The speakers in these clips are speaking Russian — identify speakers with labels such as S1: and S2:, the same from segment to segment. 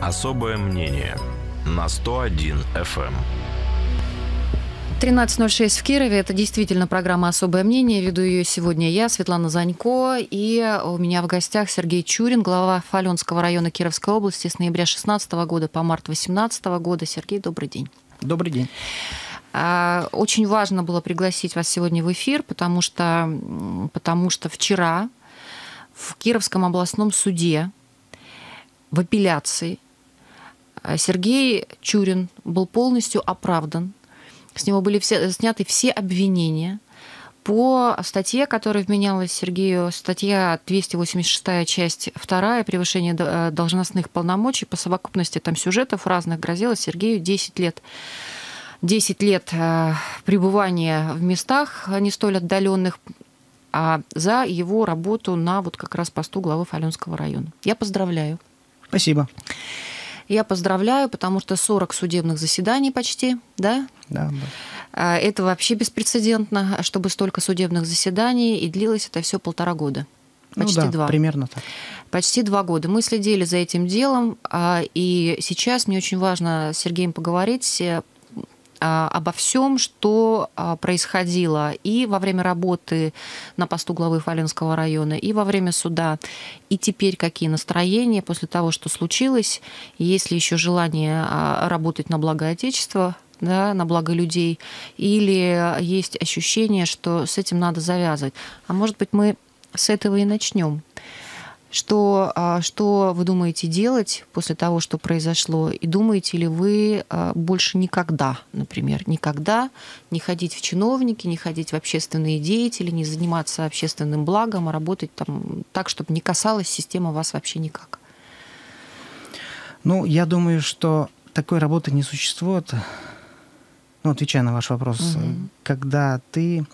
S1: Особое мнение на 101 FM.
S2: 13.06 в Кирове. Это действительно программа «Особое мнение». Веду ее сегодня я, Светлана Занько. И у меня в гостях Сергей Чурин, глава Фаленского района Кировской области с ноября 2016 года по март 2018 года. Сергей, добрый день.
S3: Добрый день.
S2: А, очень важно было пригласить вас сегодня в эфир, потому что, потому что вчера в Кировском областном суде в апелляции Сергей Чурин был полностью оправдан. С него были все, сняты все обвинения по статье, которая вменялась Сергею, статья 286 часть 2, превышение э, должностных полномочий по совокупности там сюжетов разных грозило Сергею 10 лет 10 лет э, пребывания в местах не столь отдаленных, а за его работу на вот как раз посту главы Фаленского района. Я поздравляю.
S3: Спасибо.
S2: Я поздравляю, потому что 40 судебных заседаний почти, да?
S3: Да. да.
S2: А, это вообще беспрецедентно, чтобы столько судебных заседаний, и длилось это все полтора года.
S3: Ну Почти ну да, два. Примерно так.
S2: Почти два года. Мы следили за этим делом, а, и сейчас мне очень важно с Сергеем поговорить а, обо всем, что а, происходило и во время работы на посту главы Фаленского района, и во время суда, и теперь какие настроения после того, что случилось, есть ли еще желание а, работать на благо Отечества, да, на благо людей, или есть ощущение, что с этим надо завязывать. А может быть, мы с этого и начнем. Что, а, что вы думаете делать после того, что произошло? И думаете ли вы а, больше никогда, например, никогда не ходить в чиновники, не ходить в общественные деятели, не заниматься общественным благом, а работать там так, чтобы не касалась система вас вообще никак?
S3: Ну, я думаю, что такой работы не существует. Ну, отвечая на ваш вопрос, угу. когда ты,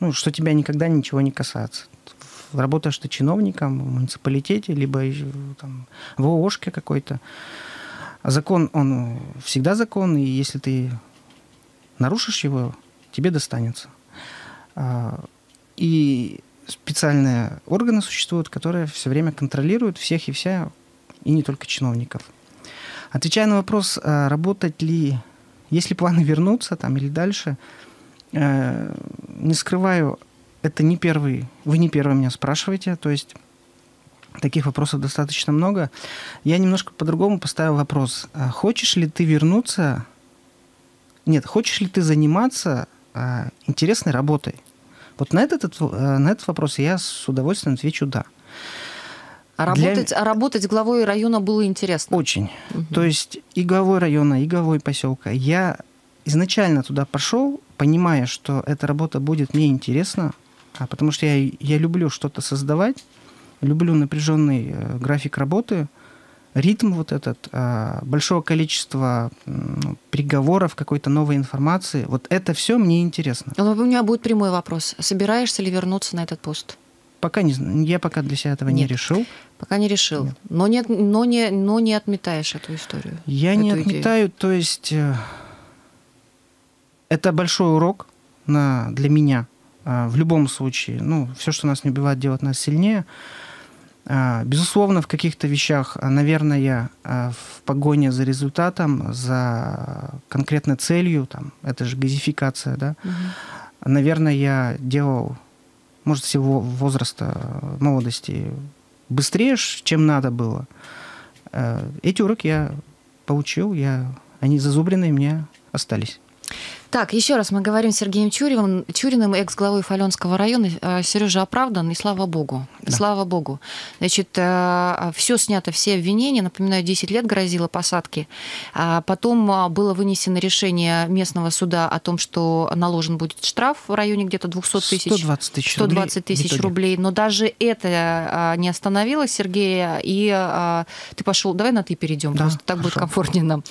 S3: ну, что тебя никогда ничего не касается работаешь ты чиновником в муниципалитете, либо там, в ООшке какой-то. А закон, он всегда закон, и если ты нарушишь его, тебе достанется. А, и специальные органы существуют, которые все время контролируют всех и вся, и не только чиновников. Отвечая на вопрос, а работать ли, если планы вернуться там или дальше, э, не скрываю, это не первый, вы не первый меня спрашиваете, то есть таких вопросов достаточно много. Я немножко по-другому поставил вопрос. А хочешь ли ты вернуться? Нет, хочешь ли ты заниматься а, интересной работой? Вот на этот, э, на этот вопрос я с удовольствием отвечу «да».
S2: А работать, Для... а работать главой района было интересно?
S3: Очень. Угу. То есть и главой района, и главой поселка. Я изначально туда пошел, понимая, что эта работа будет мне интересна, а потому что я, я люблю что-то создавать, люблю напряженный э, график работы, ритм вот этот, э, большого количества э, приговоров, какой-то новой информации. Вот это все мне интересно.
S2: Но у меня будет прямой вопрос. Собираешься ли вернуться на этот пост?
S3: Пока не я пока для себя этого
S2: Нет.
S3: не решил.
S2: Пока не решил. Нет. Но, не, но, не, но не отметаешь эту историю.
S3: Я
S2: эту
S3: не отметаю, идею. то есть э, это большой урок на, для меня а, в любом случае, ну, все, что нас не убивает, делает нас сильнее. А, безусловно, в каких-то вещах, а, наверное, в погоне за результатом, за конкретной целью, там, это же газификация, да, угу. наверное, я делал, может, всего возраста молодости быстрее, чем надо было. Эти уроки я получил, я, они зазубренные мне остались.
S2: Так, еще раз мы говорим с Сергеем Чуриным, Чуриным, экс-главой Фаленского района. Э, Сережа оправдан, и слава богу. Да. Слава богу. Значит, э, все снято, все обвинения. Напоминаю, 10 лет грозило посадки. А потом а, было вынесено решение местного суда о том, что наложен будет штраф в районе где-то 200 тысяч.
S3: 120 тысяч
S2: 120 тысяч рублей. Но даже это а, не остановило Сергея. И ты пошел... Давай на ты перейдем, да, просто так хорошо. будет комфортнее нам.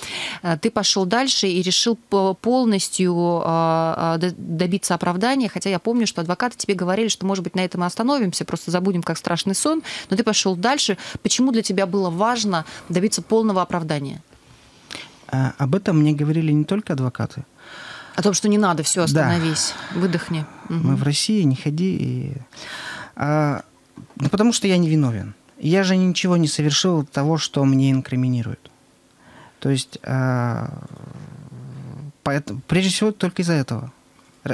S2: Ты пошел дальше и решил полностью целью а, а, добиться оправдания, хотя я помню, что адвокаты тебе говорили, что, может быть, на этом мы остановимся, просто забудем как страшный сон, но ты пошел дальше. Почему для тебя было важно добиться полного оправдания?
S3: А, об этом мне говорили не только адвокаты.
S2: О том, что не надо, все, остановись, да. выдохни.
S3: Угу. Мы в России, не ходи. И... А, ну, потому что я не виновен. я же ничего не совершил того, что мне инкриминируют. То есть, э, поэтому, прежде всего, только из-за этого.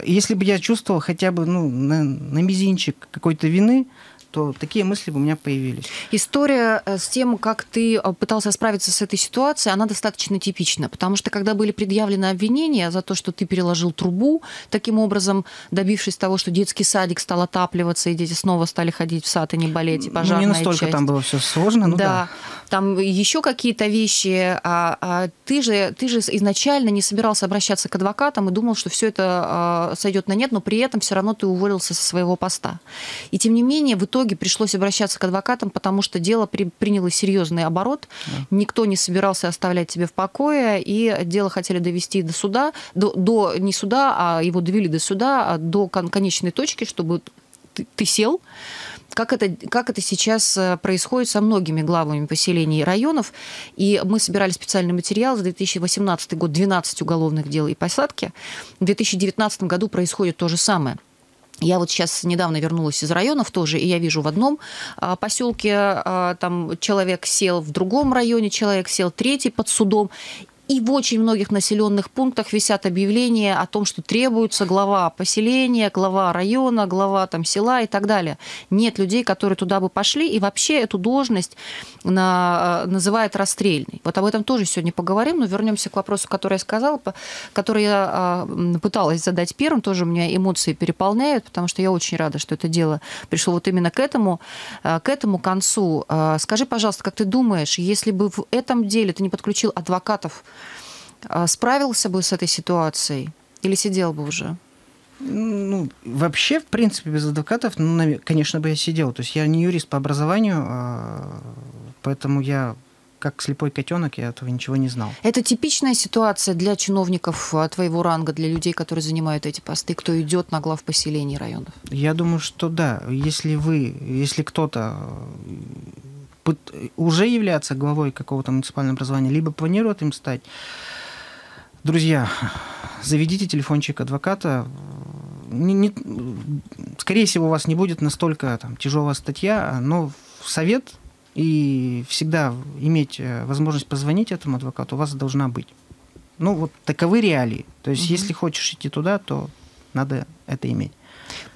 S3: Если бы я чувствовал хотя бы ну, на, на мизинчик какой-то вины, то такие мысли бы у меня появились.
S2: История э, с тем, как ты э, пытался справиться с этой ситуацией, она достаточно типична, потому что когда были предъявлены обвинения за то, что ты переложил трубу, таким образом добившись того, что детский садик стал отапливаться, и дети снова стали ходить в сад и не болеть, и пожарная
S3: ну, не настолько
S2: часть.
S3: там было все сложно, ну да.
S2: да. Там еще какие-то вещи, а, а ты, же, ты же изначально не собирался обращаться к адвокатам и думал, что все это а, сойдет на нет, но при этом все равно ты уволился со своего поста. И тем не менее, в итоге итоге пришлось обращаться к адвокатам, потому что дело при, приняло серьезный оборот. Да. Никто не собирался оставлять тебя в покое, и дело хотели довести до суда, до, до не суда, а его довели до суда, а до кон- конечной точки, чтобы ты, ты сел как это, как это сейчас э, происходит со многими главами поселений и районов. И мы собирали специальный материал за 2018 год, 12 уголовных дел и посадки. В 2019 году происходит то же самое. Я вот сейчас недавно вернулась из районов тоже, и я вижу в одном а, поселке а, там человек сел, в другом районе человек сел, третий под судом. И в очень многих населенных пунктах висят объявления о том, что требуется глава поселения, глава района, глава там, села и так далее. Нет людей, которые туда бы пошли, и вообще эту должность на, э, называют расстрельной. Вот об этом тоже сегодня поговорим, но вернемся к вопросу, который я сказала, который я а, пыталась задать первым, тоже у меня эмоции переполняют, потому что я очень рада, что это дело пришло вот именно к этому, э, к этому концу. Э, скажи, пожалуйста, как ты думаешь, если бы в этом деле ты не подключил адвокатов, справился бы с этой ситуацией или сидел бы уже?
S3: Ну, вообще, в принципе, без адвокатов, ну, конечно, бы я сидел. То есть я не юрист по образованию, а, поэтому я как слепой котенок, я этого ничего не знал.
S2: Это типичная ситуация для чиновников а, твоего ранга, для людей, которые занимают эти посты, кто идет на глав поселений районов?
S3: Я думаю, что да. Если вы, если кто-то уже является главой какого-то муниципального образования, либо планирует им стать, Друзья, заведите телефончик адвоката. Не, не, скорее всего, у вас не будет настолько там, тяжелая статья, но совет и всегда иметь э, возможность позвонить этому адвокату у вас должна быть. Ну, вот таковы реалии. То есть, угу. если хочешь идти туда, то надо это иметь.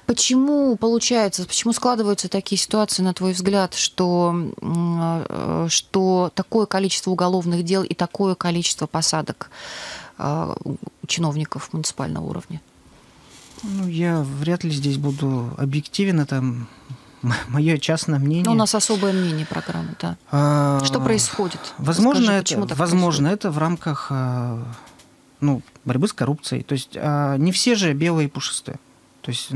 S2: Почему получается, почему складываются такие ситуации, на твой взгляд, что, э, что такое количество уголовных дел и такое количество посадок чиновников муниципального уровня?
S3: Ну, я вряд ли здесь буду объективен. Это мое частное мнение. Но
S2: у нас особое мнение программы, да. А, что происходит?
S3: Возможно, Расскажи, это, возможно это в рамках а, ну, борьбы с коррупцией. То есть а, не все же белые и пушистые. То есть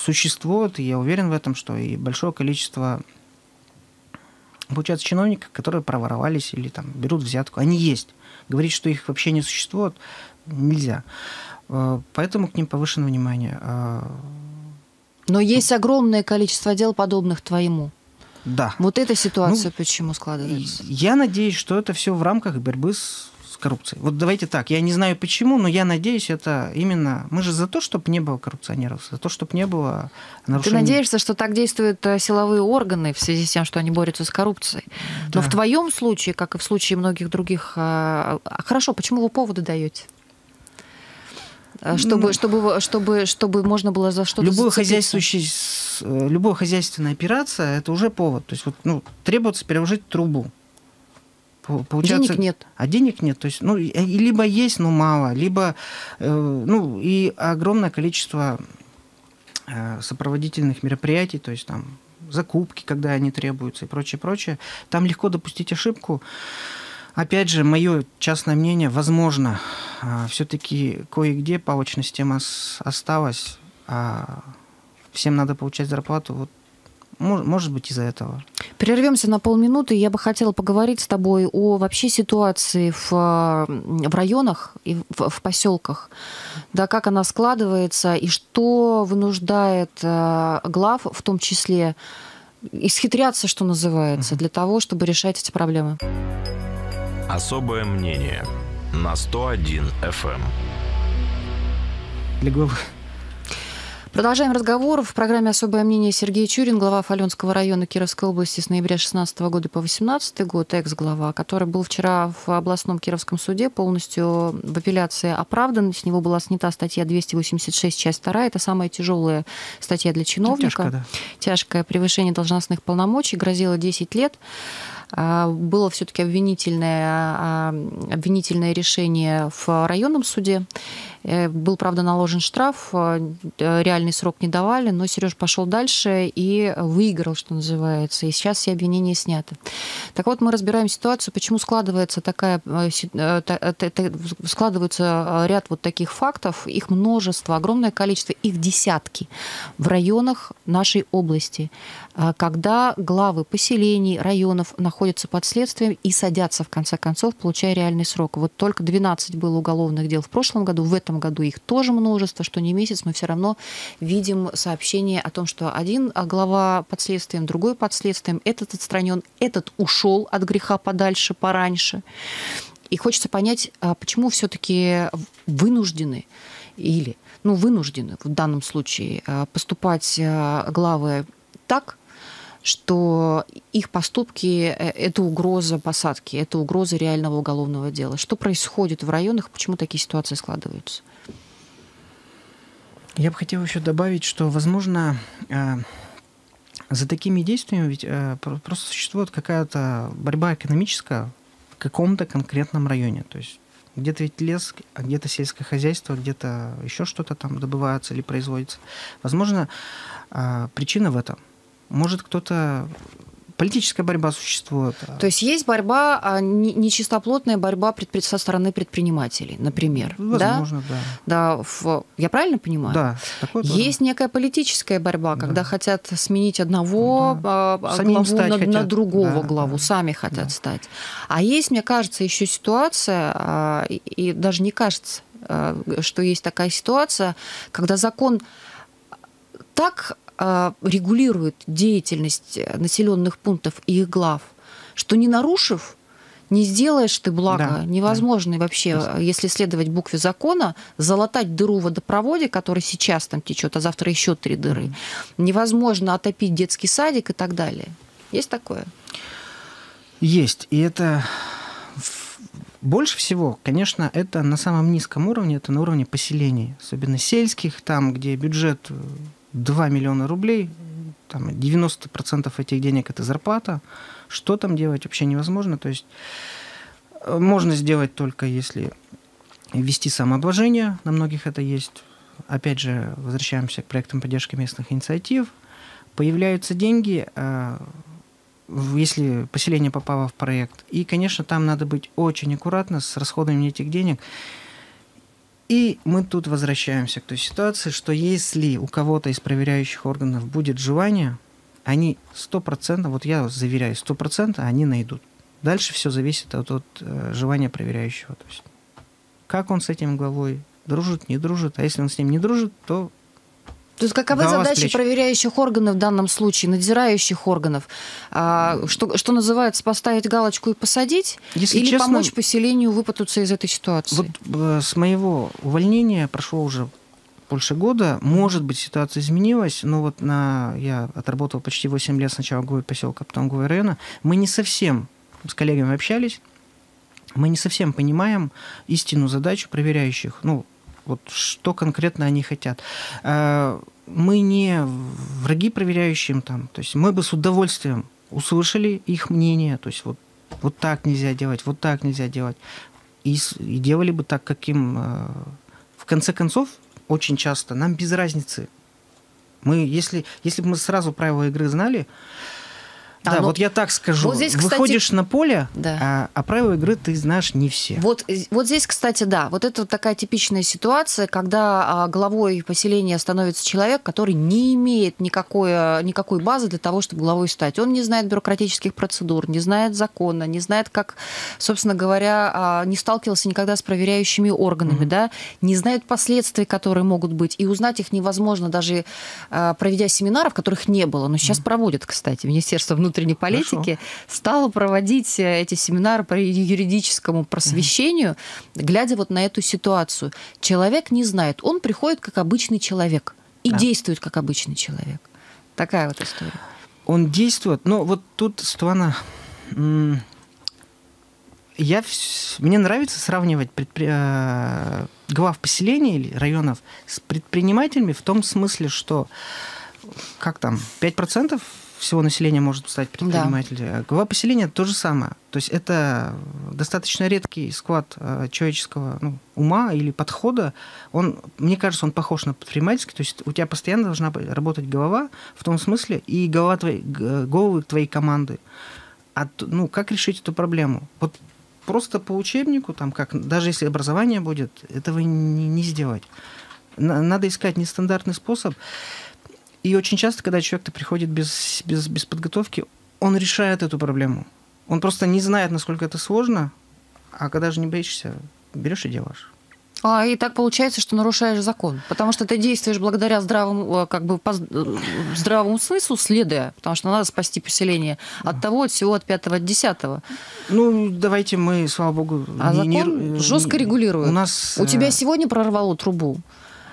S3: существует, и я уверен в этом, что и большое количество получается чиновников, которые проворовались или там берут взятку. Они есть. Говорить, что их вообще не существует, нельзя. Э, поэтому к ним повышено внимание. Э,
S2: Но есть огромное количество дел, подобных твоему.
S3: Да.
S2: Вот эта ситуация ну, почему складывается?
S3: Я надеюсь, что это все в рамках борьбы с коррупцией. Вот давайте так, я не знаю почему, но я надеюсь, это именно... Мы же за то, чтобы не было коррупционеров, за то, чтобы не было нарушений.
S2: Ты надеешься, что так действуют э, силовые органы в связи с тем, что они борются с коррупцией. Да. Но в твоем случае, как и в случае многих других... Э, а, хорошо, почему вы поводы даете? Э, чтобы, ну, чтобы, чтобы, чтобы можно было за что-то
S3: любое хозяйствующий, любая хозяйственная операция это уже повод. То есть вот, ну, требуется переложить трубу.
S2: Получается, денег нет.
S3: А денег нет. То есть, ну, либо есть, но мало, либо, э, ну, и огромное количество э, сопроводительных мероприятий, то есть там закупки, когда они требуются и прочее, прочее. Там легко допустить ошибку. Опять же, мое частное мнение, возможно, э, все-таки кое-где палочная система осталась, а всем надо получать зарплату. Вот может быть, из-за этого.
S2: Прервемся на полминуты. Я бы хотела поговорить с тобой о вообще ситуации в, в районах и в, в поселках. Да, как она складывается и что вынуждает э, глав, в том числе, исхитряться, что называется, для того, чтобы решать эти проблемы.
S1: Особое мнение на 101 FM.
S3: Для главы
S2: Продолжаем разговор. В программе «Особое мнение» Сергей Чурин, глава Фаленского района Кировской области с ноября 2016 года по 2018 год, экс-глава, который был вчера в областном Кировском суде полностью в апелляции оправдан. С него была снята статья 286, часть 2. Это самая тяжелая статья для чиновника. Тяжкое, да. Тяжкое превышение должностных полномочий, грозило 10 лет. А, было все-таки обвинительное, а, обвинительное решение в районном суде. Э, был, правда, наложен штраф, э, реальный срок не давали, но Сереж пошел дальше и выиграл, что называется. И сейчас все обвинения сняты. Так вот, мы разбираем ситуацию, почему складывается такая, э, складывается ряд вот таких фактов, их множество, огромное количество, их десятки в районах нашей области, когда главы поселений, районов находятся под следствием и садятся, в конце концов, получая реальный срок. Вот только 12 было уголовных дел в прошлом году, в этом году их тоже множество, что не месяц мы все равно видим сообщение о том, что один глава под следствием, другой под следствием, этот отстранен, этот ушел от греха подальше, пораньше. И хочется понять, а почему все-таки вынуждены или ну, вынуждены в данном случае а, поступать а, главы так, что их поступки э, – это угроза посадки, это угроза реального уголовного дела. Что происходит в районах, почему такие ситуации складываются?
S3: Я бы хотел еще добавить, что, возможно, э, за такими действиями ведь э, просто существует какая-то борьба экономическая в каком-то конкретном районе. То есть где-то ведь лес, а где-то сельское хозяйство, где-то еще что-то там добывается или производится. Возможно, причина в этом – может, кто-то политическая борьба существует.
S2: То есть есть борьба, а нечистоплотная борьба со стороны предпринимателей, например.
S3: Возможно, да.
S2: Да, да в, я правильно понимаю?
S3: Да.
S2: Такое есть тоже. некая политическая борьба, да. когда хотят сменить одного да. А, главу на, хотят. на другого да, главу, да. сами хотят да. стать. А есть, мне кажется, еще ситуация, а, и даже не кажется, что есть такая ситуация, когда закон так а, регулирует деятельность населенных пунктов и их глав, что не нарушив, не сделаешь ты благо. Да, Невозможно да. вообще, Просто. если следовать букве закона, залатать дыру в водопроводе, который сейчас там течет, а завтра еще три дыры. Mm. Невозможно отопить детский садик и так далее. Есть такое?
S3: Есть. И это больше всего, конечно, это на самом низком уровне, это на уровне поселений, особенно сельских, там, где бюджет 2 миллиона рублей, там 90% этих денег это зарплата. Что там делать вообще невозможно. То есть э, можно сделать только если ввести самообложение, на многих это есть. Опять же, возвращаемся к проектам поддержки местных инициатив. Появляются деньги, э, если поселение попало в проект. И, конечно, там надо быть очень аккуратно с расходами этих денег. И мы тут возвращаемся к той ситуации, что если у кого-то из проверяющих органов будет желание, они 100%, вот я заверяю, 100% они найдут. Дальше все зависит от, от э, желания проверяющего. То есть, как он с этим главой дружит, не дружит. А если он с ним не дружит, то
S2: то есть какова задача встреч. проверяющих органов в данном случае, надзирающих органов? А, что, что называется, поставить галочку и посадить? Если или честно, помочь поселению выпутаться из этой ситуации?
S3: Вот э, с моего увольнения прошло уже больше года. Может быть, ситуация изменилась, но вот на, я отработал почти 8 лет сначала в поселка, потом в района. Мы не совсем с коллегами общались, мы не совсем понимаем истину задачу проверяющих. Ну, вот что конкретно они хотят. Э, мы не враги проверяющим там. То есть мы бы с удовольствием услышали их мнение. То есть вот, вот так нельзя делать, вот так нельзя делать. И, и делали бы так, как им... Э, в конце концов, очень часто нам без разницы. Мы, если, если бы мы сразу правила игры знали, да, ну, вот я так скажу. Вот здесь, кстати, Выходишь на поле, да. а, а правила игры ты знаешь не все.
S2: Вот, вот здесь, кстати, да, вот это вот такая типичная ситуация, когда а, главой поселения становится человек, который не имеет никакой, никакой базы для того, чтобы главой стать. Он не знает бюрократических процедур, не знает закона, не знает, как, собственно говоря, а, не сталкивался никогда с проверяющими органами, mm-hmm. да, не знает последствий, которые могут быть, и узнать их невозможно даже а, проведя семинаров, которых не было, но сейчас mm-hmm. проводят, кстати, Министерство внутренних внутренней политики, Хорошо. стала проводить э, эти семинары по юридическому просвещению, угу. глядя вот на эту ситуацию. Человек не знает, он приходит как обычный человек и
S3: Да.
S2: действует как обычный человек. Такая вот история.
S3: Он действует, но вот тут, Светлана, м, я, мне нравится сравнивать предпри- э, глав поселений или районов с предпринимателями в том смысле, что как там, 5% всего населения может стать предпринимателем. А Глава поселения то же самое. То есть это достаточно редкий склад э, человеческого ну, ума или подхода. Он, мне кажется, он похож на предпринимательский. То есть у тебя постоянно должна работать голова в том смысле и голова твоей, головы твоей команды. А, ну, как решить эту проблему? Вот просто по учебнику, там, как, даже если образование будет, этого не, не сделать. На- Надо искать нестандартный способ. И очень часто, когда человек-то приходит без, без, без подготовки, он решает эту проблему. Он просто не знает, насколько это сложно, а когда же не боишься, берешь и делаешь.
S2: А, и так получается, что нарушаешь закон, потому что ты действуешь благодаря здравому, э, как бы, по э, здравому смыслу, следуя, потому что надо спасти поселение от того, от всего, от пятого, от десятого.
S3: Ну, давайте мы, слава богу,
S2: А
S3: не- не-
S2: закон
S3: э,
S2: жестко
S3: не-
S2: регулирует.
S3: У нас
S2: У тебя
S3: э,
S2: сегодня прорвало трубу,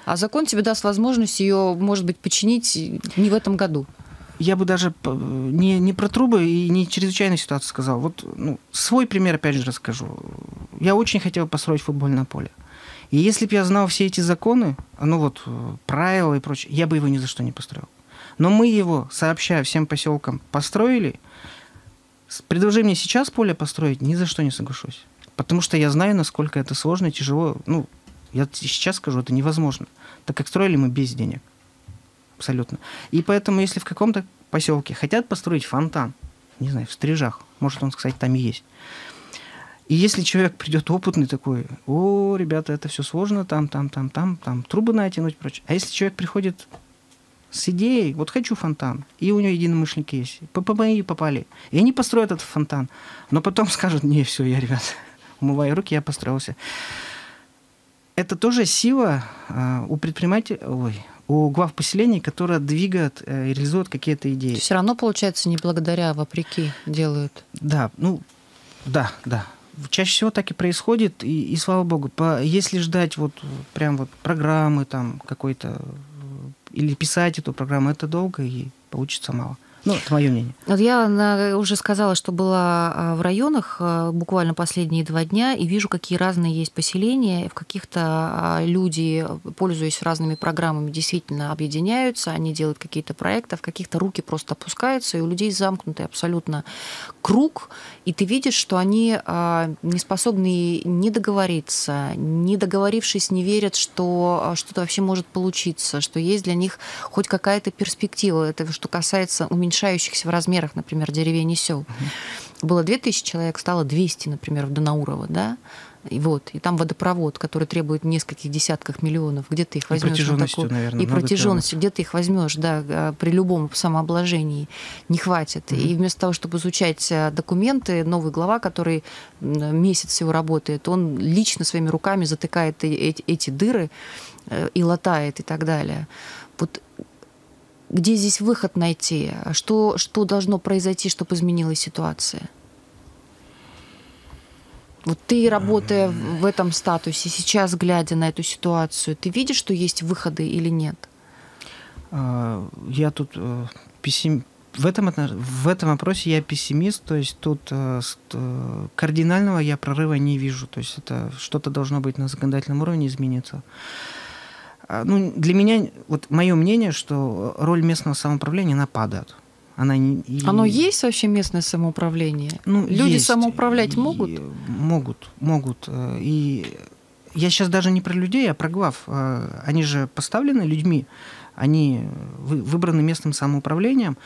S2: а закон тебе даст возможность ее, может быть, починить не в этом году.
S3: Я бы даже не, не про трубы и не чрезвычайную ситуацию сказал. Вот ну, свой пример опять же расскажу. Я очень хотел построить футбольное поле. И если бы я знал все эти законы, ну вот э, правила и прочее, я бы его ни за что не построил. Но мы его, сообщая всем поселкам, построили. Предложи мне сейчас поле построить, ни за что не соглашусь. Потому что я знаю, насколько это сложно и тяжело. Ну, я сейчас скажу, это невозможно. Так как строили мы без денег. Абсолютно. И поэтому, если в каком-то поселке хотят построить фонтан, не знаю, в Стрижах, может он, кстати, там есть. И если человек придет опытный такой, о, ребята, это все сложно, там, там, там, там, там, трубы натянуть, прочее. А если человек приходит с идеей, вот хочу фонтан, и у него единомышленники есть, по по мои попали, и они построят этот фонтан, но потом скажут, не, все, я, ребят, умываю руки, я построился. Это тоже сила а, у предпринимателей, ой, у глав поселений, которая двигает э, и реализует какие-то идеи.
S2: Все равно, получается, не благодаря, а вопреки делают.
S3: Да, ну, да, да. Чаще всего так и происходит, и, и слава богу. По, если ждать вот прям вот программы там какой-то, э, или писать эту программу, это долго и получится мало. Ну, это мое мнение.
S2: Вот я уже сказала, что была а, в районах а, буквально последние два дня и вижу, какие разные есть поселения. В каких-то а, люди, пользуясь разными программами, действительно объединяются, они делают какие-то проекты, в каких-то руки просто опускаются, и у людей замкнутый абсолютно круг, и ты видишь, что они не способны не договориться, не договорившись, не верят, что что-то вообще может получиться, что есть для них хоть какая-то перспектива. Это что касается уменьшающихся в размерах, например, деревень и сел. Было 2000 человек, стало 200, например, в Донаурово, да? И вот, и там водопровод, который требует нескольких десятков миллионов. Где ты их
S3: И
S2: возьмешь? на
S3: протяженностью,
S2: такую-
S3: наверное,
S2: И протяженностью, где ты их возьмешь, да, а, при любом самообложении не хватит. И вместо того, чтобы изучать а, документы, новый глава, который месяц всего работает, он лично своими руками затыкает и- эти, эти дыры э, и латает и так далее. Вот где здесь выход найти? Что, что должно произойти, чтобы изменилась ситуация? Вот ты, работая в этом статусе, сейчас глядя на эту ситуацию, ты видишь, что есть выходы или нет?
S3: А, Я тут э, пессим... в, этом, в этом вопросе я пессимист, то есть тут э, э, кардинального я прорыва не вижу, то есть это что-то должно быть на законодательном уровне измениться. А, Ну, для меня, вот мое мнение, что роль местного самоуправления, она падает. Она не,
S2: Оно есть вообще местное самоуправление?
S3: Ну,
S2: Люди
S3: есть.
S2: самоуправлять
S3: И-
S2: могут?
S3: Могут, могут. Э, И я сейчас даже не про людей, а про глав. Э, Они же поставлены людьми, они вы- выбраны местным самоуправлением.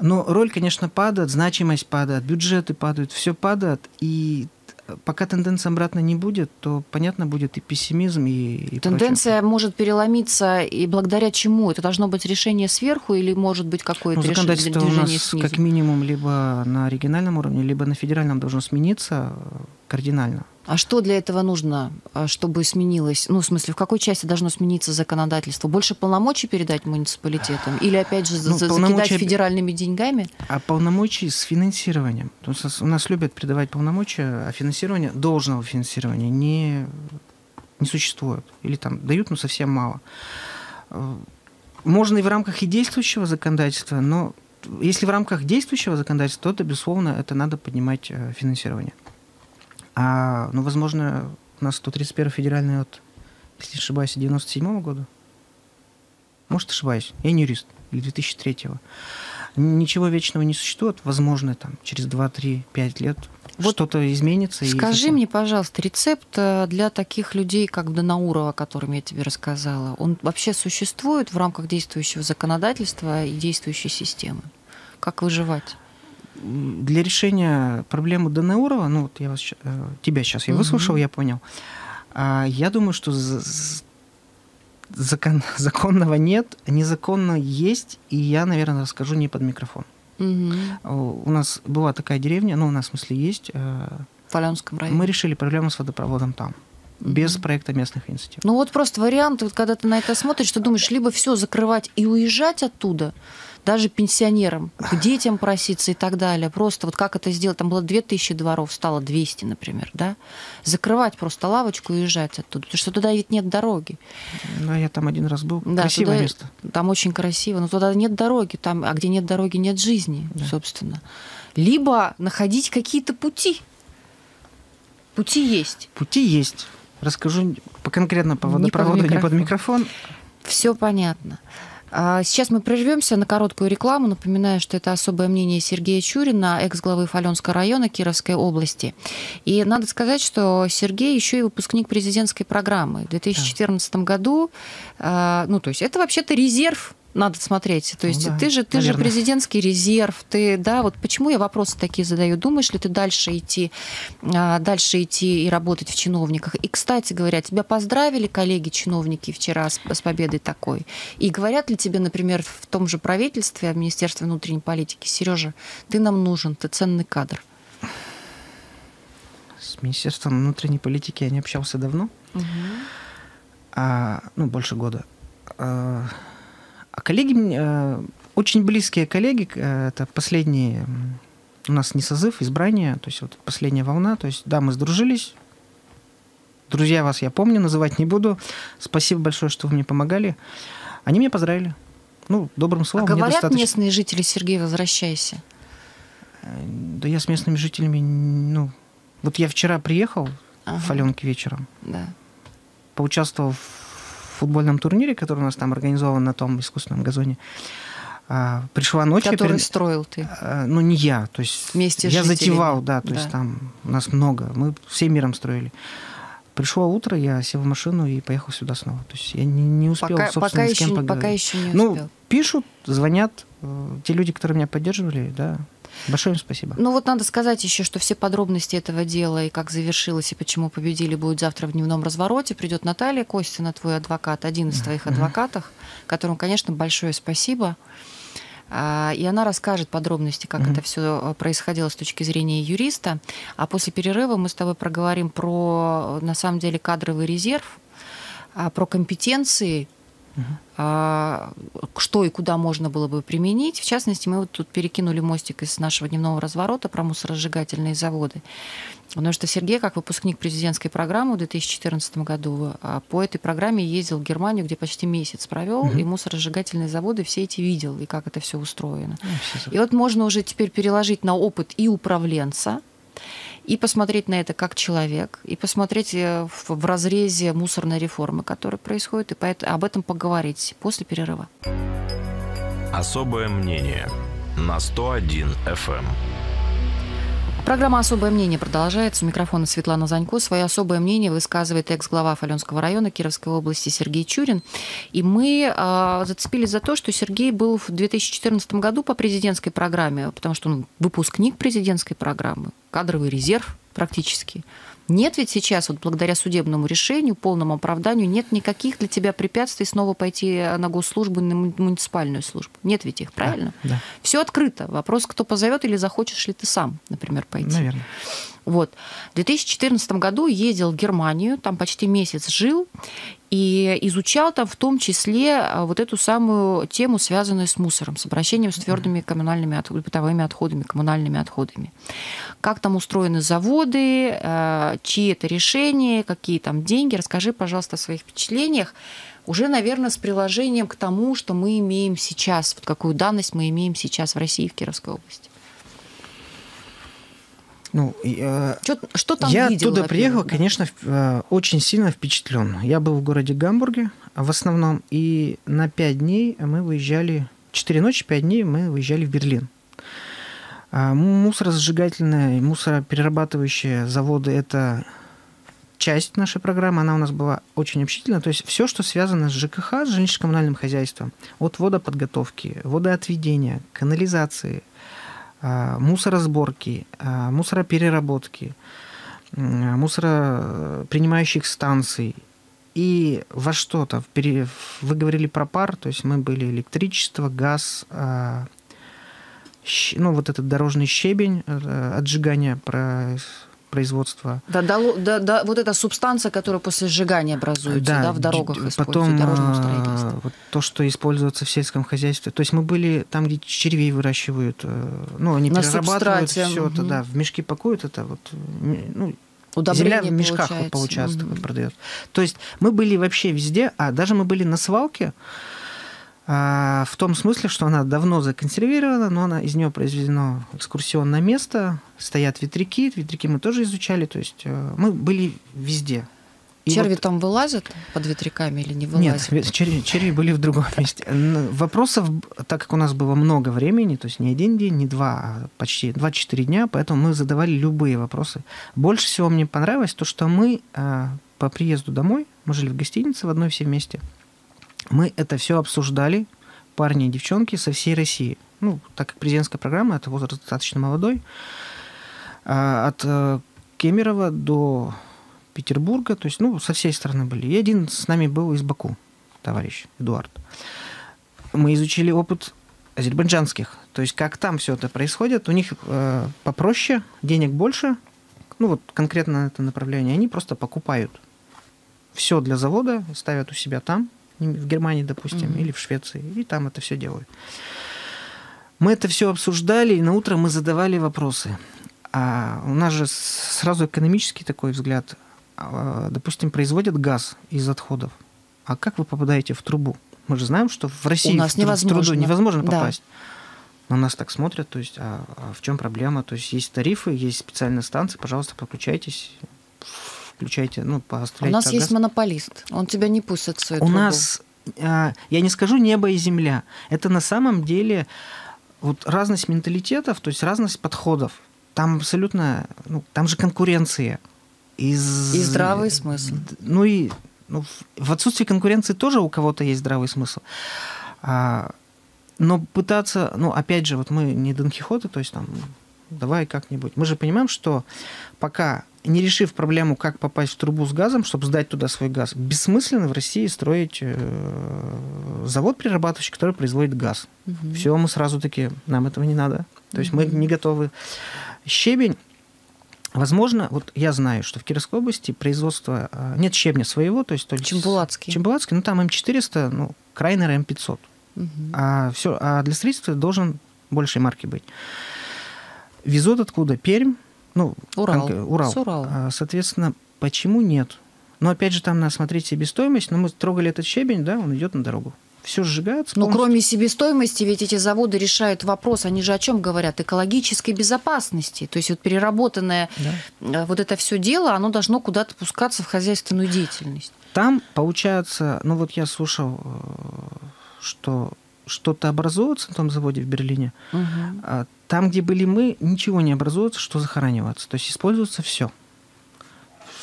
S3: Но роль, конечно, падает, значимость падает, бюджеты падают, все падает. И пока тенденция обратно не будет, то, понятно, будет и пессимизм, и, и прочее.
S2: Тенденция может переломиться, и благодаря чему? Это должно быть решение сверху или может быть какое-то
S3: Ну,
S2: решение
S3: законодательство у
S2: движение
S3: нас
S2: снизу?
S3: как минимум либо на региональном уровне, либо на федеральном должно смениться кардинально.
S2: А что для этого нужно, а, чтобы сменилось? Ну, в смысле, в какой части должно смениться законодательство? Больше полномочий передать муниципалитетам? Или, опять же,
S3: Ну, полномочия-
S2: закидать федеральными деньгами?
S3: А полномочий с финансированием. У нас- любят придавать полномочия, а финансирование, должного финансирования не, не существует. Или там дают, но совсем мало. Э, можно и в рамках и действующего законодательства, но если в рамках действующего законодательства, то, это, безусловно, это надо поднимать э, финансирование. А, ну, возможно, у нас 131 федеральный от, если не ошибаюсь, 97 года. Может, ошибаюсь. Я не юрист. Или 2003 -го. Ничего вечного не существует. Возможно, там, через 2, 3, 5 лет вот что-то изменится.
S2: Скажи и мне, пожалуйста, рецепт э, для таких людей, как Данаурова, о котором я тебе рассказала, он вообще существует в рамках действующего законодательства и действующей системы? Как выживать?
S3: Для решения проблемы Данаурова, ну вот я вас, э, тебя сейчас я выслушал, я понял. А, я думаю, что закон, законного нет, незаконно есть, и я, наверное, расскажу не под микрофон. Угу. У нас была такая деревня, ну, у нас, в смысле, есть. Э,
S2: в Фаленском районе.
S3: Мы решили проблему с водопроводом там без проекта местных инициатив.
S2: Ну вот просто вариант, вот, когда ты на это смотришь, ты думаешь, либо все закрывать и уезжать оттуда, даже пенсионерам, к детям проситься и так далее. Просто вот как это сделать? Там было 2000 дворов, стало 200, например, да? Закрывать просто лавочку и уезжать оттуда, потому что туда ведь нет дороги.
S3: Да, я там один раз был. Да, Красивое
S2: туда,
S3: место.
S2: Там очень красиво, но туда нет дороги, там, а где нет дороги, нет жизни, да. собственно. Либо находить какие-то пути. Пути есть.
S3: Пути есть. Расскажу конкретно по водопроводу, не под микрофон. Не под микрофон.
S2: Все понятно. А, сейчас мы прервемся на короткую рекламу. Напоминаю, что это особое мнение Сергея Чурина, экс-главы Фаленского района Кировской области. И надо сказать, что Сергей еще и выпускник президентской программы. В 2014 да. году, а, ну, то есть это вообще-то резерв надо смотреть. То есть ну, да, ты же ты же президентский резерв, ты да, вот почему я вопросы такие задаю? Думаешь ли ты дальше идти, а, дальше идти и работать в чиновниках? И, кстати говоря, тебя поздравили коллеги-чиновники вчера с, с победой такой? И говорят ли тебе, например, в том же правительстве, в Министерстве внутренней политики, Сережа, ты нам нужен, ты ценный кадр?
S3: С Министерством внутренней политики я не общался давно, угу. а, ну больше года. А, а коллеги, э, очень близкие коллеги, э, это последние, у нас не созыв, избрание, то есть вот последняя волна, то есть да, мы сдружились, друзья вас я помню, называть не буду, спасибо большое, что вы мне помогали. Они меня поздравили. Ну, добрым словом.
S2: А говорят
S3: достаточно...
S2: местные жители, Сергей, возвращайся?
S3: Э, да я с местными жителями, ну, вот я вчера приехал ага. в Аленке вечером,
S2: да.
S3: поучаствовал в футбольном турнире, который у нас там организован на том искусственном газоне. А, пришла ночь.
S2: Который перед... строил ты?
S3: А, ну, не я. То есть
S2: Вместе
S3: я затевал, да. То да. есть там у нас много. Мы всем миром строили. Пришло утро, я сел в машину и поехал сюда снова. То есть я не, не успел, пока, собственно,
S2: пока
S3: с кем
S2: еще,
S3: поговорить.
S2: Пока еще не
S3: ну,
S2: успел. Ну,
S3: пишут, звонят. Э, те люди, которые меня поддерживали, да, Большое им спасибо.
S2: Ну вот надо сказать еще, что все подробности этого дела и как завершилось, и почему победили, будет завтра в дневном развороте. Придет Наталья Костина, твой адвокат, один из твоих адвокатов, которому, конечно, большое спасибо. А, и она расскажет подробности, как mm-hmm. это все происходило с точки зрения юриста. А после перерыва мы с тобой проговорим про, на самом деле, кадровый резерв, а, про компетенции. Что и куда можно было бы применить. В частности, мы вот тут перекинули мостик из нашего дневного разворота про мусоросжигательные заводы. Потому что Сергей, как выпускник президентской программы в 2014 году, а, по этой программе ездил в Германию, где почти месяц провел, угу. и мусоросжигательные заводы все эти видел, и как это все устроено. Ну, и вот можно уже теперь переложить на опыт и управленца, и посмотреть на это как человек, и посмотреть э, в, в разрезе мусорной реформы, которая происходит, и поэтому, об этом поговорить после перерыва.
S1: Особое мнение на 101 FM.
S2: Программа «Особое мнение» продолжается. У микрофона Светлана Занько. Свое особое мнение высказывает экс-глава Фаленского района Кировской области Сергей Чурин. И мы э, зацепились за то, что Сергей был в 2014 году по президентской программе, потому что он выпускник президентской программы, кадровый резерв практически. Нет ведь сейчас, вот благодаря судебному решению, полному оправданию, нет никаких для тебя препятствий снова пойти на госслужбу, на муниципальную службу. Нет ведь их, правильно?
S3: Да. да.
S2: Все открыто. Вопрос, кто позовет или захочешь ли ты сам, например, пойти.
S3: Наверное.
S2: Вот. В 2014 году ездил в Германию, там почти месяц жил, и изучал там в том числе а, вот эту самую тему, связанную с мусором, с обращением с твердыми коммунальными отходами, бытовыми отходами, коммунальными отходами. Как там устроены заводы, а, чьи это решения, какие там деньги. Расскажи, пожалуйста, о своих впечатлениях. уже, наверное, с приложением к тому, что мы имеем сейчас, вот какую данность мы имеем сейчас в России, в Кировской области.
S3: Ну, э,
S2: что, что там
S3: я
S2: видел,
S3: оттуда приехал, да? конечно, э, очень сильно впечатлен. Я был в городе Гамбурге в основном, и на пять дней мы выезжали, четыре ночи, пять дней мы выезжали в Берлин. А мусоросжигательные, мусороперерабатывающие заводы – это часть нашей программы, она у нас была очень общительна. То есть все, что связано с ЖКХ, с жилищно-коммунальным хозяйством, от водоподготовки, водоотведения, канализации – мусоросборки, а, мусоропереработки, мусоропринимающих станций и во что-то. Вы говорили про пар, то есть мы были электричество, газ, а, ну вот этот дорожный щебень, э, отжигание производства.
S2: Да, да, да, да, вот эта субстанция, которая после сжигания образуется да, да, в дорогах,
S3: потом в Вот то, что используется в сельском хозяйстве. То есть мы были там, где червей выращивают, э, ну, они На перерабатывают все угу. это, да, в мешки пакуют это, вот, ну, Удобрение Земля в мешках получается, получается угу. продает. То есть мы были вообще везде, а даже мы были на свалке, а, в том смысле, что она давно законсервирована, но она, из нее произведено экскурсионное место, стоят ветряки, ветряки мы тоже изучали, то есть э, мы были везде.
S2: И черви вот... там вылазят под ветряками или не вылазят?
S3: Нет, черви, черви были в другом месте. Вопросов, так как у нас было много времени, то есть не один день, не два, а почти 24 дня, поэтому мы задавали любые вопросы. Больше всего мне понравилось то, что мы э, по приезду домой, мы жили в гостинице в одной все вместе, мы это все обсуждали, парни и девчонки со всей России. Ну, так как президентская программа, это возраст достаточно молодой. А, от э, Кемерово до Петербурга, то есть, ну, со всей страны были. И один с нами был из Баку, товарищ Эдуард. Мы изучили опыт азербайджанских, то есть как там все это происходит. У них э, попроще, денег больше, ну вот конкретно это направление, они просто покупают все для завода, ставят у себя там, в Германии, допустим, mm-hmm. или в Швеции, и там это все делают. Мы это все обсуждали, и на утро мы задавали вопросы. А у нас же сразу экономический такой взгляд. А, допустим, производят газ из отходов. А как вы попадаете в трубу? Мы же знаем, что в России у нас в, невозможно. в труду невозможно попасть. Да. На нас так смотрят, то есть, а, а в чем проблема? То есть есть тарифы, есть специальные станции, пожалуйста, подключайтесь, включайте, ну,
S2: поставляйте. У нас есть монополист, он тебя не пустит в свою
S3: У трубу. нас, а, я не скажу небо и земля, это на самом деле вот разность менталитетов, то есть разность подходов. Там абсолютно, ну, там же конкуренция.
S2: Из... И здравый смысл.
S3: Ну и ну, в отсутствии конкуренции тоже у кого-то есть здравый смысл. А, но пытаться, ну, опять же, вот мы не Дон Кихоты, то есть там, давай как-нибудь. Мы же понимаем, что пока не решив проблему, как попасть в трубу с газом, чтобы сдать туда свой газ, бессмысленно в России строить э, завод перерабатывающий, который производит газ. Угу. Все, мы сразу таки, нам этого не надо. То есть угу. мы не готовы. Щебень, возможно, вот я знаю, что в Кировской области производство э, нет щебня своего, то есть только
S2: Чембулатский.
S3: Чембулатский, ну там М400, ну Крайнер М500. Угу. А все, а для строительства должен большей марки быть. Везут откуда? Пермь, ну,
S2: Урал.
S3: Кон- Урал.
S2: С Урала.
S3: А, соответственно, почему нет? Но опять же, там надо смотреть себестоимость. Но мы трогали этот щебень, да, он идет на дорогу. Все сжигается.
S2: Но кроме себестоимости, ведь эти заводы решают вопрос, они же о чем говорят? Экологической безопасности. То есть вот переработанное да. Э, вот это все дело, оно должно куда-то пускаться в хозяйственную деятельность.
S3: Там получается, ну вот я слушал, э, что что-то образуется на том заводе в Берлине, угу. Там, где были мы, ничего не образуется, что захораниваться. То есть используется все.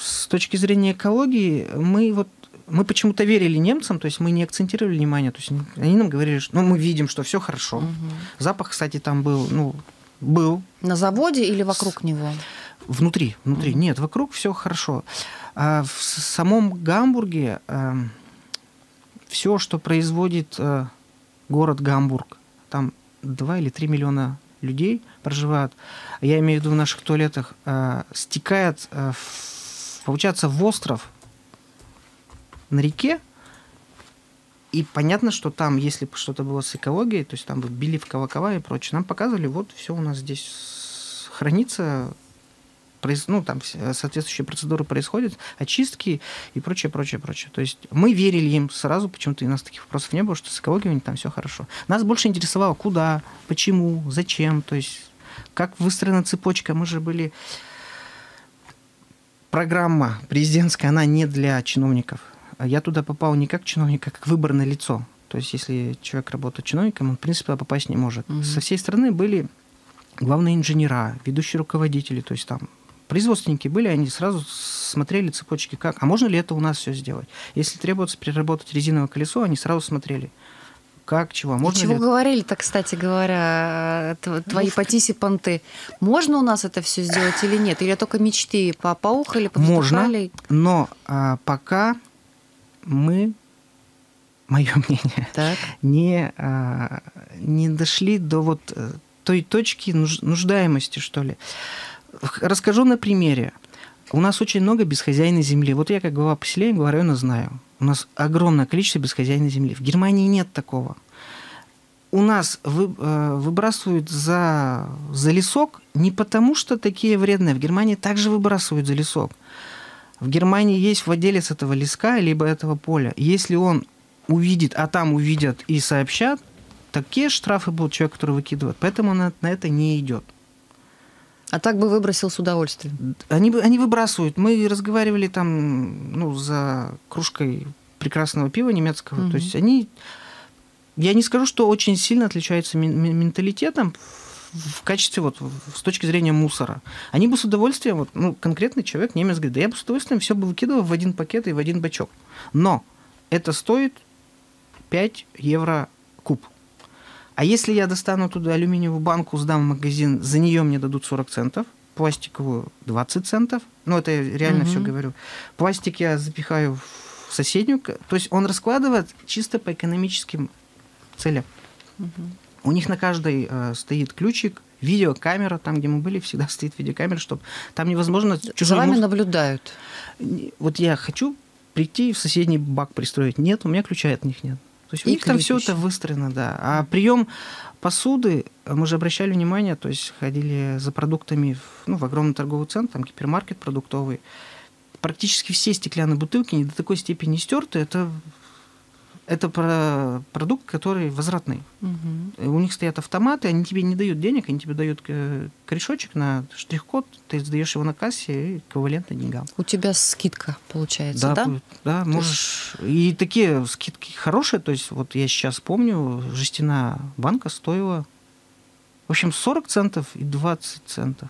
S3: С точки зрения экологии, мы вот мы почему-то верили немцам, то есть мы не акцентировали внимание, то есть они нам говорили, что ну, мы видим, что все хорошо. Угу. Запах, кстати, там был, ну, был.
S2: На заводе или вокруг него?
S3: Внутри, внутри. Угу. Нет, вокруг все хорошо. А в самом Гамбурге э, все, что производит э, город Гамбург. Там 2 или 3 миллиона людей проживают. Я имею в виду в наших туалетах. Э, стекает, э, в, получается, в остров на реке. И понятно, что там, если бы что-то было с экологией, то есть там бы били в колокола и прочее, нам показывали, вот все у нас здесь хранится ну, там соответствующие процедуры происходят, очистки и прочее, прочее, прочее. То есть мы верили им сразу, почему-то у нас таких вопросов не было, что с экологией там все хорошо. Нас больше интересовало, куда, почему, зачем, то есть как выстроена цепочка. Мы же были... Программа президентская, она не для чиновников. Я туда попал не как чиновник, а как выборное лицо. То есть, если человек работает чиновником, он, в принципе, туда попасть не может. Угу. Со всей страны были главные инженера, ведущие руководители, то есть там производственники были, они сразу смотрели цепочки, как, а можно ли это у нас все сделать? Если требуется переработать резиновое колесо, они сразу смотрели, как, чего. Можно
S2: чего
S3: ли
S2: говорили-то, кстати говоря, твои ну, патиси понты? Можно у нас это все сделать или нет? Или только мечты по поухали,
S3: Можно, но а, пока мы мое мнение, так. Не, а, не дошли до вот э, той точки нуждаемости, что ли. Расскажу на примере. У нас очень много бесхозяйной земли. Вот я, как глава поселения, района, знаю. У нас огромное количество бесхозяйной земли. В Германии нет такого. У нас вы, э, выбрасывают за, за лесок не потому, что такие вредные. В Германии также выбрасывают за лесок. В Германии есть владелец этого леска, либо этого поля. Если он увидит, а там увидят и сообщат, такие штрафы будут человек, который выкидывает. Поэтому он на, на это не идет.
S2: А так бы выбросил с удовольствием.
S3: Они, они выбрасывают. Мы разговаривали там ну, за кружкой прекрасного пива немецкого. Угу. То есть они... Я не скажу, что очень сильно отличаются менталитетом в качестве вот с точки зрения мусора. Они бы с удовольствием, вот, ну, конкретный человек, немец говорит, да я бы с удовольствием все бы выкидывал в один пакет и в один бачок. Но это стоит 5 евро куб. А если я достану туда алюминиевую банку, сдам в магазин, за нее мне дадут 40 центов, пластиковую 20 центов, ну это я реально угу. все говорю. Пластик я запихаю в соседнюю, то есть он раскладывает чисто по экономическим целям. Угу. У них на каждой э, стоит ключик, видеокамера, там, где мы были, всегда стоит видеокамера, чтобы там невозможно...
S2: За вами мус... наблюдают.
S3: Вот я хочу прийти в соседний бак пристроить. Нет, у меня ключа от них нет. То есть у них там все это выстроено, да. А прием посуды, мы же обращали внимание, то есть ходили за продуктами в, ну, в огромный торговый центр, там гипермаркет продуктовый. Практически все стеклянные бутылки не до такой степени стерты, это это про продукт, который возвратный. Угу. У них стоят автоматы, они тебе не дают денег, они тебе дают корешочек на штрих-код, ты сдаешь его на кассе и эквивалентно деньгам.
S2: У тебя скидка получается,
S3: да? Да, да можешь. И такие скидки хорошие, то есть вот я сейчас помню, жестяная банка стоила, в общем, 40 центов и 20 центов.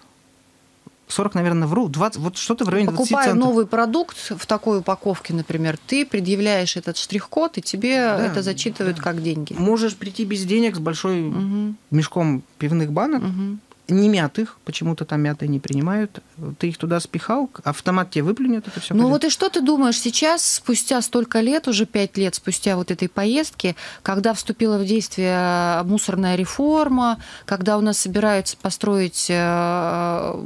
S3: 40, наверное, вру, 20, вот что-то в районе
S2: Покупая
S3: 20 центов.
S2: новый продукт в такой упаковке, например, ты предъявляешь этот штрих-код, и тебе да, это зачитывают да. как деньги.
S3: Можешь прийти без денег с большой угу. мешком пивных банок, угу не мятых, почему-то там мятые не принимают. Ты их туда спихал, автомат тебе выплюнет это все.
S2: Ну вот и что ты думаешь сейчас, спустя столько лет, уже пять лет спустя вот этой поездки, когда вступила в действие мусорная реформа, когда у нас собираются построить э,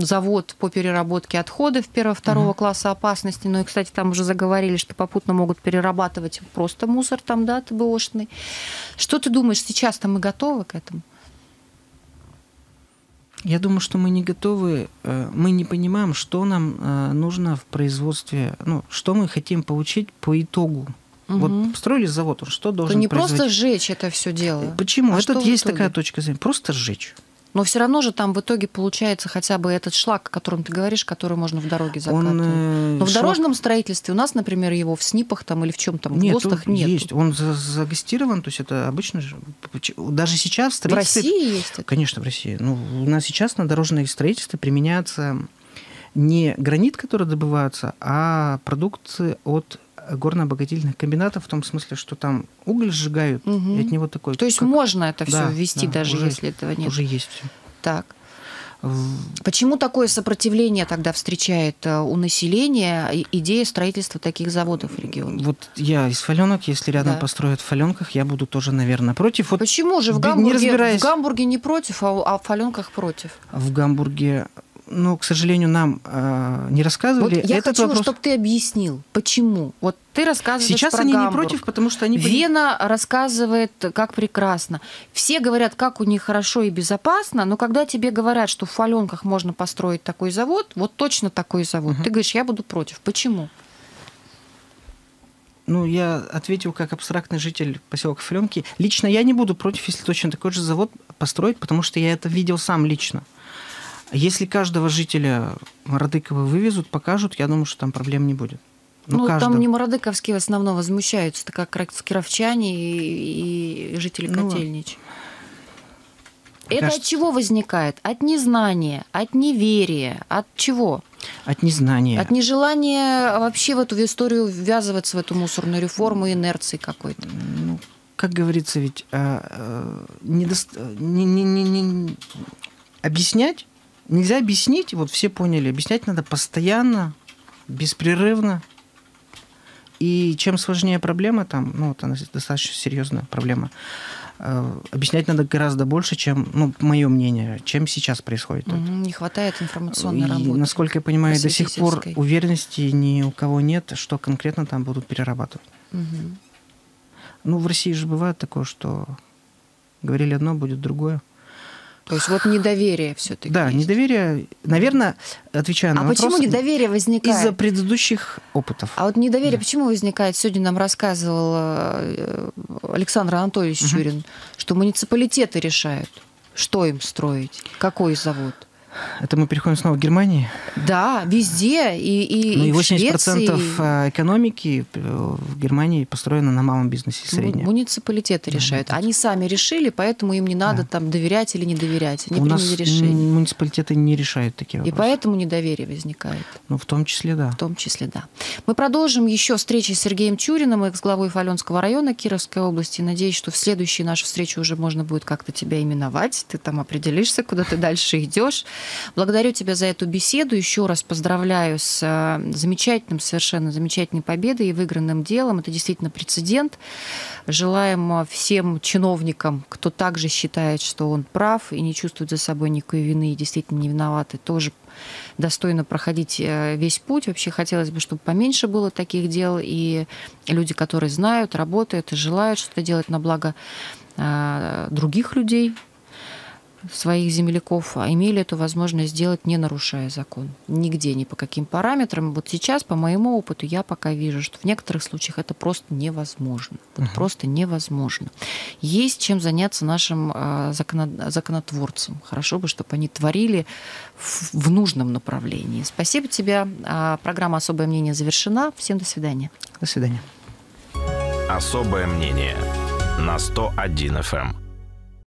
S2: завод по переработке отходов первого-второго угу. класса опасности, ну и, кстати, там уже заговорили, что попутно могут перерабатывать просто мусор там, да, ТБОшный. Что ты думаешь, сейчас-то мы готовы к этому?
S3: Я думаю, что мы не готовы, э, мы не понимаем, что нам э, нужно в производстве, ну, что мы хотим получить по итогу. Угу. Вот построили завод, он что должен
S2: То не просто сжечь это все дело.
S3: Почему? А Это есть такая точка зрения. Просто сжечь.
S2: Но все равно же там в итоге получается хотя бы этот шлак, о котором ты говоришь, который можно в дороге закатывать. Он, э, Но в шлак... дорожном строительстве у нас, например, его в СНИПах там или в чем там, в нет, ГОСТах нет.
S3: Есть, он загастирован, то есть это обычно же... Даже сейчас в
S2: строительстве... В России есть это?
S3: Конечно, в России. Ну, у нас сейчас на дорожное строительство применяется не гранит, который добывается, а продукты от горно-обогатительных комбинатов в том смысле, что там уголь сжигают, угу. и от него такой...
S2: То есть как... можно это все да, ввести, да, даже уже, если этого нет?
S3: Уже есть все.
S2: Так. Почему такое сопротивление тогда встречает э, у населения идея строительства таких заводов в регионе?
S3: Вот я из фаленок, если рядом да. построят в фаленках, я буду тоже, наверное, против. Вот
S2: Почему же в Гамбурге, не разбираясь... в Гамбурге не против, а в фаленках против?
S3: В Гамбурге ну, к сожалению, нам э, не рассказывали.
S2: Вот я
S3: Этот
S2: хочу,
S3: вопрос...
S2: чтобы ты объяснил, почему. Вот ты рассказываешь
S3: Сейчас
S2: про
S3: они не
S2: Гамбург.
S3: против, потому что они...
S2: Вена рассказывает, как прекрасно. Все говорят, как у них хорошо и безопасно, но когда тебе говорят, что в Фаленках можно построить такой завод, вот точно такой завод, ты говоришь, я буду против. Почему?
S3: Ну, я ответил как абстрактный житель поселка Фаленки. Лично я не буду против, если точно такой же завод построить, потому что я это видел сам лично. Если каждого жителя Мародыкова вывезут, покажут, я думаю, что там проблем не будет.
S2: Ну, там не Мародыковские в основном возмущаются, это как кировчане и, и жители
S3: Ну,
S2: Котельнич. Это
S3: кажется-
S2: от чего возникает? От незнания, от неверия, от чего?
S3: От незнания.
S2: От нежелания вообще в эту историю ввязываться в эту мусорную реформу, инерции какой-то.
S3: Ну, как говорится, ведь э, э, недост- не- не- не- не- объяснять нельзя объяснить, вот все поняли, объяснять надо постоянно, беспрерывно. И чем сложнее проблема, там, ну, вот она достаточно серьезная проблема, э, объяснять надо гораздо больше, чем, ну, мое мнение, чем сейчас происходит. это.
S2: Мгм, Не хватает информационной
S3: И,
S2: работы.
S3: насколько я понимаю, до сих пор уверенности ни у кого нет, что конкретно там будут перерабатывать.
S2: Мгм.
S3: Ну, в России же бывает такое, что говорили одно, будет другое.
S2: То есть вот недоверие все-таки.
S3: Да, недоверие, наверное, отвечая на
S2: А
S3: вопрос,
S2: почему недоверие возникает?
S3: из-за предыдущих опытов.
S2: А вот недоверие
S3: Да.
S2: почему возникает? Сегодня нам рассказывал э, Александр Анатольевич
S3: Мгм.
S2: Чурин, что муниципалитеты решают, что им строить, какой завод.
S3: Это мы переходим снова к Германии.
S2: Да, везде. И, и,
S3: ну
S2: и
S3: и
S2: в
S3: 80%
S2: Швеции.
S3: э, экономики э, в Германии построено на малом бизнесе и среднем.
S2: Муниципалитеты
S3: Да,
S2: решают. Они сами решили, поэтому им не надо
S3: Да.
S2: там доверять или не доверять. Они
S3: У нас
S2: приняли решение.
S3: м, муниципалитеты не решают такие
S2: И
S3: вопросы.
S2: поэтому недоверие возникает.
S3: Ну, в том числе, да.
S2: В том числе, да. Мы продолжим еще встречи с Сергеем Чуриным, экс-главой Фаленского района Кировской области. Надеюсь, что в следующей нашей встрече уже можно будет как-то тебя именовать. Ты там определишься, куда ты дальше идешь. Благодарю тебя за эту беседу. Еще раз поздравляю с э, замечательным, совершенно замечательной победой и выигранным делом. Это действительно прецедент. Желаем э, всем чиновникам, кто также считает, что он прав и не чувствует за собой никакой вины и действительно не виноваты, тоже достойно проходить э, весь путь. Вообще хотелось бы, чтобы поменьше было таких дел, и люди, которые знают, работают и желают что-то делать на благо других людей, своих земляков, а имели эту возможность сделать, не нарушая закон. Нигде, ни по каким параметрам. Вот сейчас, по моему опыту, я пока вижу, что в некоторых случаях это просто невозможно. Вот просто невозможно. Есть чем заняться нашим законо- законотворцам. Хорошо бы, чтобы они творили в, в нужном направлении. Спасибо тебе. А, Программа «Особое мнение» завершена. Всем до свидания.
S3: До свидания.
S1: Особое мнение на 101 FM.